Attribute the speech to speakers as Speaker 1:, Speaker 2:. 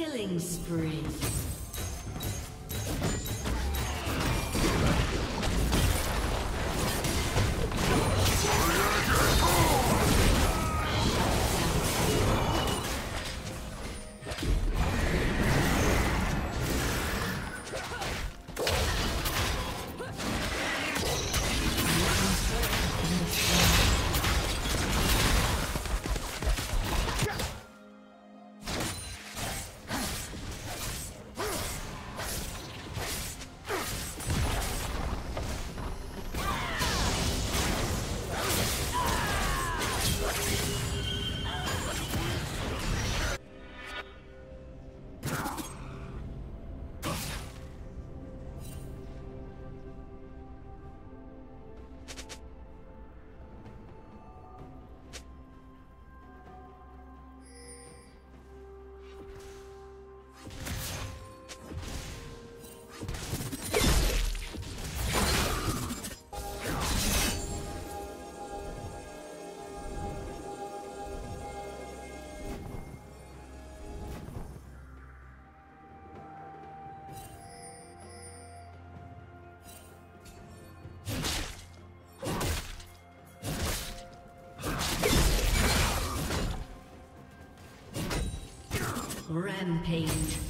Speaker 1: Killing spree. Rampage.